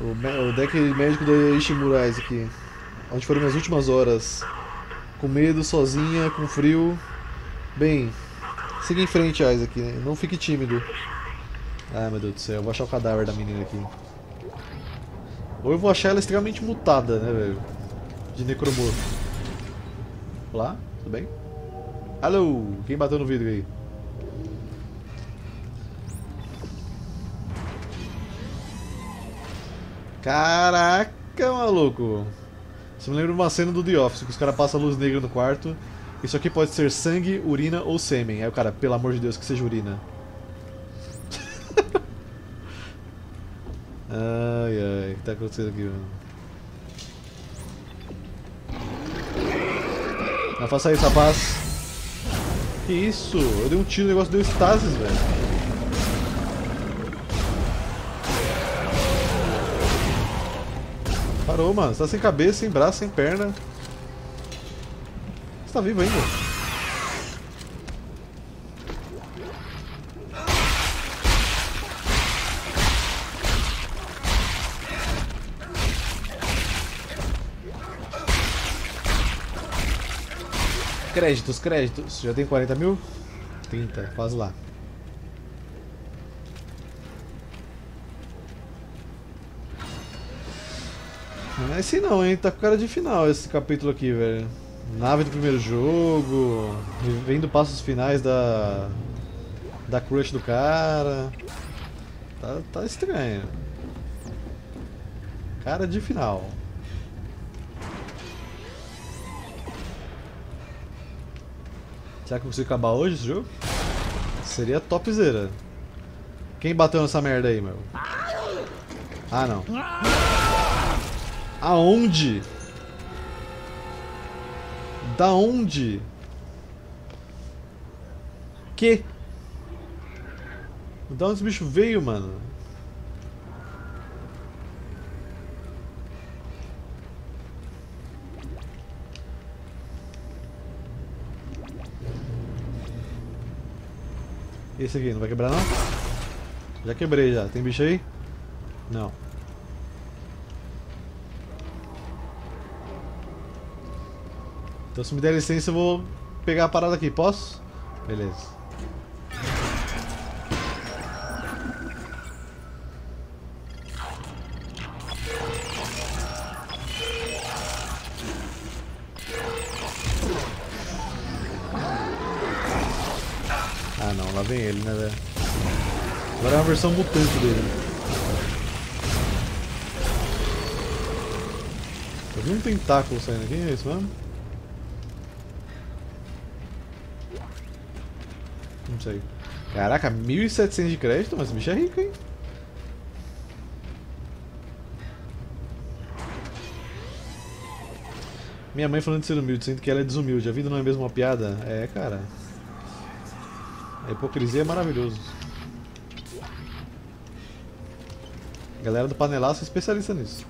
O, o deck médico do Ishimura aqui. Onde foram minhas últimas horas. Com medo, sozinha, com frio. Bem, siga em frente, Isaac. Não fique tímido. Ai meu Deus do céu, eu vou achar o cadáver da menina aqui. Ou eu vou achar ela extremamente mutada, né, velho? De necromorfo. Olá, tudo bem? Alô, quem bateu no vidro aí? Caraca, maluco! Isso me lembra uma cena do The Office, que os caras passam luz negra no quarto. Isso aqui pode ser sangue, urina ou sêmen. Aí o cara, pelo amor de Deus, que seja urina. ai ai, o que tá acontecendo aqui, mano? Não isso, rapaz. Que isso? Eu dei um tiro, o negócio deu estasis, velho. Parou, mano. Você tá sem cabeça, sem braço, sem perna. Você tá vivo ainda. Créditos, créditos. Já tem 40 mil? 30, quase lá. É assim não, hein? Tá com cara de final esse capítulo aqui, velho. Nave do primeiro jogo, vendo passos finais da da crush do cara. Tá, tá estranho. Cara de final. Será que eu consigo acabar hoje esse jogo? Seria topzera. Quem bateu nessa merda aí, meu? Ah, não. Aonde? Da onde? Que? Da onde esse bicho veio, mano? Esse aqui, não vai quebrar não? Já quebrei já. Tem bicho aí? Não. Então se me der licença eu vou pegar a parada aqui, posso? Beleza. Vem ele, né, velho? Agora é uma versão mutante dele. Eu vi um tentáculo saindo aqui, é isso mesmo? Não sei. Caraca, 1.700 de crédito, mas o bicho é rico, hein? Minha mãe falando de ser humilde, sendo que ela é desumilde. A vida não é mesmo uma piada? É, cara. A hipocrisia é maravilhoso. A galera do panelaço é especialista nisso.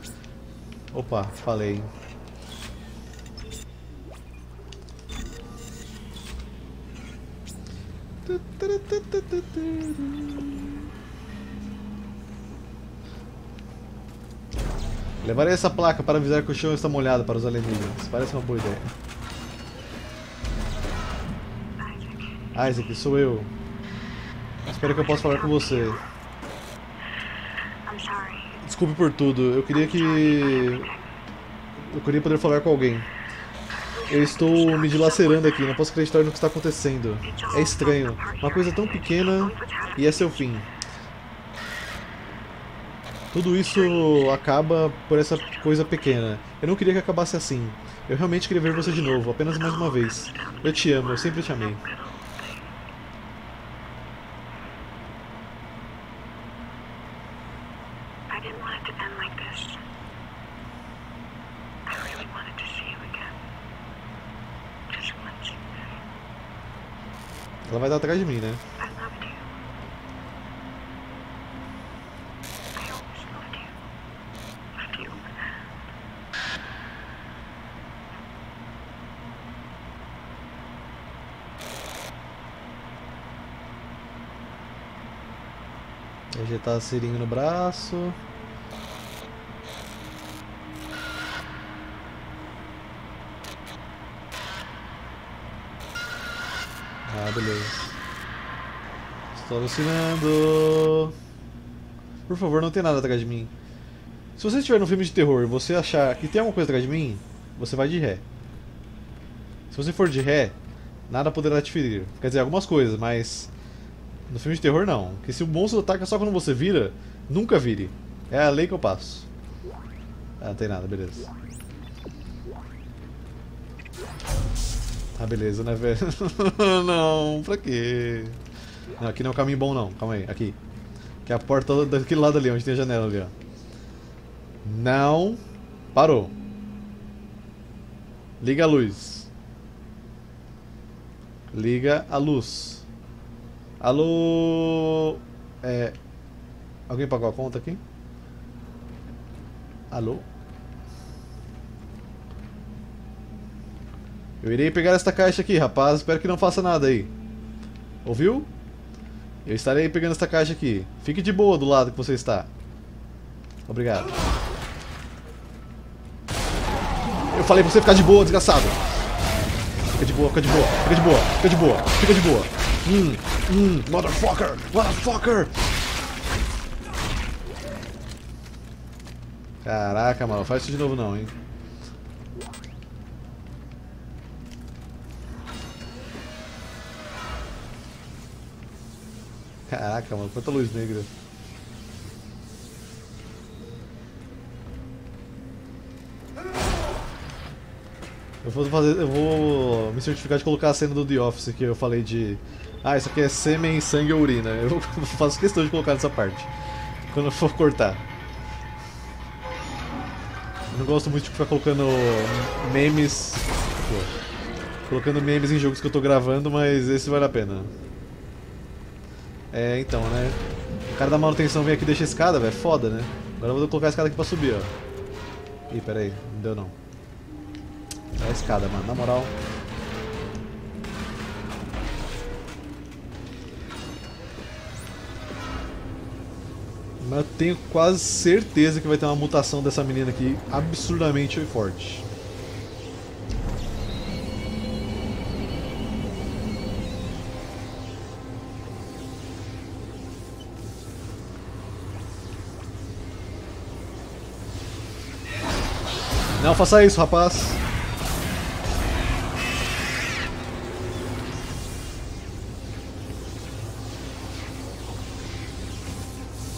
Opa, falei. Levarei essa placa para avisar que o chão está molhado para os alienígenas. Parece uma boa ideia. Isaac, sou eu. Espero que eu possa falar com você. Desculpe por tudo. Eu queria que... Eu queria poder falar com alguém. Eu estou me dilacerando aqui, não posso acreditar no que está acontecendo. É estranho. Uma coisa tão pequena e é seu fim. Tudo isso acaba por essa coisa pequena. Eu não queria que acabasse assim. Eu realmente queria ver você de novo, apenas mais uma vez. Eu te amo, eu sempre te amei. Atrás de mim, né? Ajeitar a seringa no braço. Ah, beleza. Estou alucinando. Por favor, não tem nada atrás de mim. Se você estiver no filme de terror e você achar que tem alguma coisa atrás de mim, você vai de ré. Se você for de ré, nada poderá te ferir. Quer dizer, algumas coisas, mas no filme de terror, não. Porque se o monstro ataca só quando você vira, nunca vire. É a lei que eu passo. Ah, não tem nada, beleza. Ah, beleza, né, velho? não, pra quê? Não, aqui não é um caminho bom, não. Calma aí, aqui. Que é a porta daquele lado ali, onde tem a janela ali, ó. Não. Parou. Liga a luz. Liga a luz. Alô? É. Alguém pagou a conta aqui? Alô? Eu irei pegar esta caixa aqui, rapaz. Espero que não faça nada aí. Ouviu? Eu estarei pegando esta caixa aqui. Fique de boa do lado que você está. Obrigado. Eu falei pra você ficar de boa, desgraçado. Fica de boa, fica de boa, fica de boa, fica de boa, fica de boa. Hum, hum, motherfucker, motherfucker. Caraca, mano, faz isso de novo não, hein. Caraca, mano, quanta luz negra. Eu vou fazer, eu vou me certificar de colocar a cena do The Office que eu falei de ah, isso aqui é sêmen, sangue ou urina. Eu faço questão de colocar nessa parte. Quando eu for cortar. Eu não gosto muito de ficar colocando memes. Colocando memes em jogos que eu tô gravando, mas esse vale a pena. É, então, né? O cara da manutenção vem aqui e deixa a escada, velho. Foda, né? Agora eu vou colocar a escada aqui pra subir, ó. Ih, pera aí. Não deu não. É a escada, mano. Na moral. Mas eu tenho quase certeza que vai ter uma mutação dessa menina aqui absurdamente forte. Não faça isso, rapaz.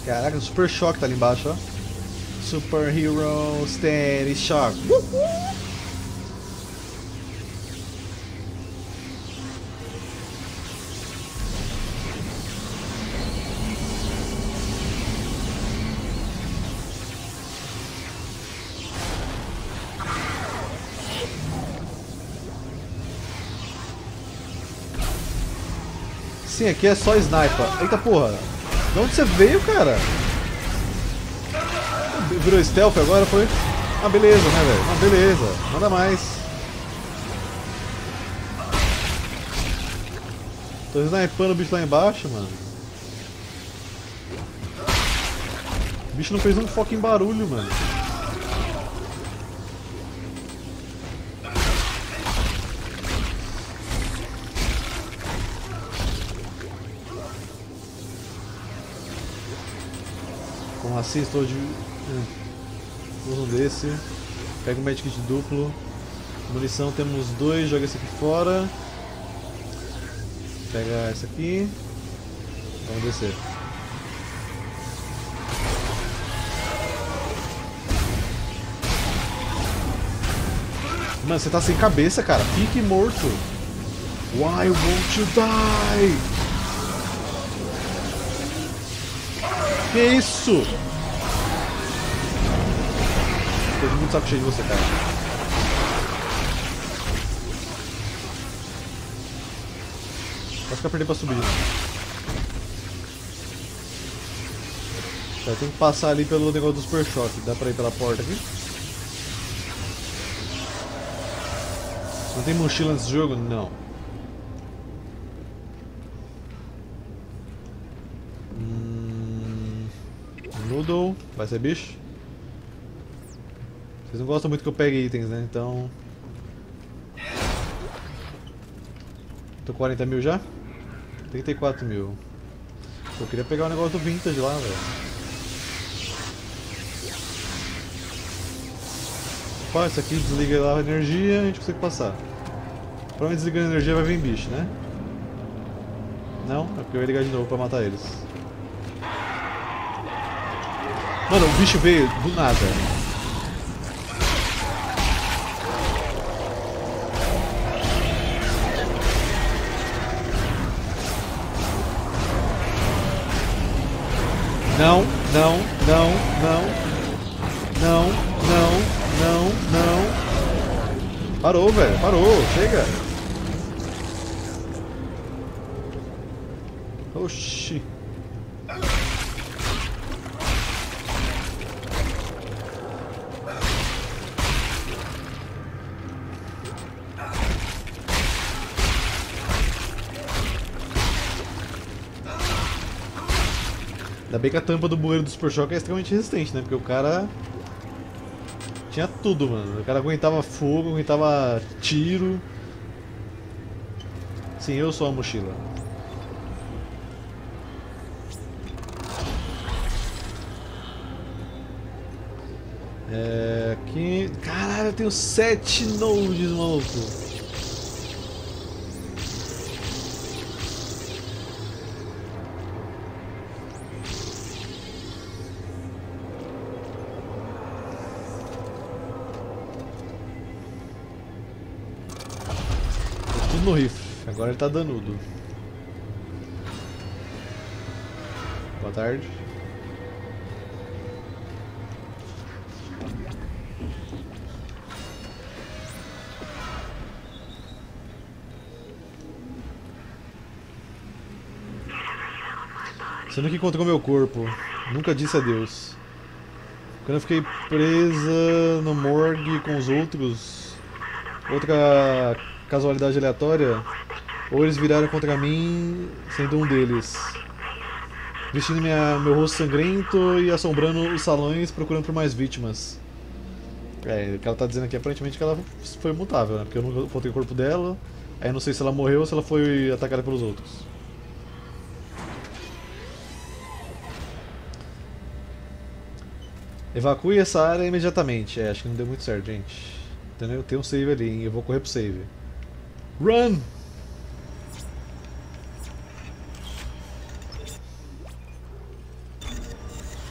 Caraca, Super Shock tá ali embaixo, ó. Super Hero Steady Shock. Aqui é só sniper. Eita porra. De onde você veio, cara? Virou stealth agora, foi? Ah, beleza, né, velho? Ah, beleza. Manda mais. Tô snipando o bicho lá embaixo, mano. O bicho não fez um fucking barulho, mano. Com assist hoje. Usa um desse. Pega um medkit duplo. Munição temos dois, joga esse aqui fora. Pega essa aqui. Vamos descer. Mano, você tá sem cabeça, cara. Fique morto. Why won't you die? Que isso? Tô muito saco cheio de você, cara. Vai ficar perdendo pra subir. Tá, tem que passar ali pelo negócio do Super Choque. Dá pra ir pela porta aqui? Não tem mochila nesse jogo? Não. Hum... Noodle. Vai ser bicho? Vocês não gostam muito que eu pegue itens, né? Então... Tô 40 mil já? 34 mil. Eu queria pegar o negócio do Vintage lá, velho. Opa, isso aqui desliga lá a energia a gente consegue passar. Provavelmente desligando a energia vai vir bicho, né? Não? É porque eu ia ligar de novo pra matar eles. Mano, o bicho veio do nada. Não, não, não, não. Não, não, não, não. Parou, velho. Parou. Chega. Oxi. Ainda bem que a tampa do bueiro do Super Shock é extremamente resistente, né? Porque o cara... Tinha tudo, mano. O cara aguentava fogo, aguentava tiro. Sim, eu sou a mochila. É... Aqui... Caralho, eu tenho sete nodes, maluco. Agora ele tá danudo. Boa tarde. Você nunca encontrou meu corpo. Nunca disse adeus. Quando eu fiquei presa no morgue com os outros, outra casualidade aleatória, ou eles viraram contra mim, sendo um deles. Vestindo minha, meu rosto sangrento e assombrando os salões procurando por mais vítimas. É, o que ela tá dizendo aqui aparentemente que ela foi mutável, né? Porque eu não encontrei o corpo dela, aí não sei se ela morreu ou se ela foi atacada pelos outros. Evacue essa área imediatamente. É, acho que não deu muito certo, gente. Entendeu? Tem um save ali, hein? Eu vou correr pro save. Run!